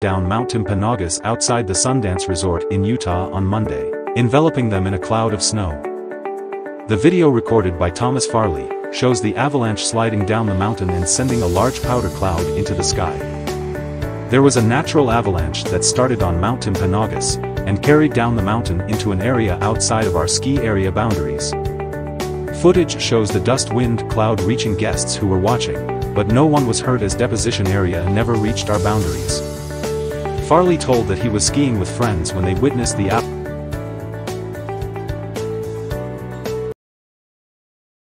down Mount Timpanogos outside the Sundance Resort in Utah on Monday, enveloping them in a cloud of snow. The video recorded by Thomas Farley, shows the avalanche sliding down the mountain and sending a large powder cloud into the sky. There was a natural avalanche that started on Mount Timpanogos, and carried down the mountain into an area outside of our ski area boundaries. Footage shows the dust wind cloud reaching guests who were watching, but no one was hurt as deposition area never reached our boundaries. Farley told that he was skiing with friends when they witnessed the avalanche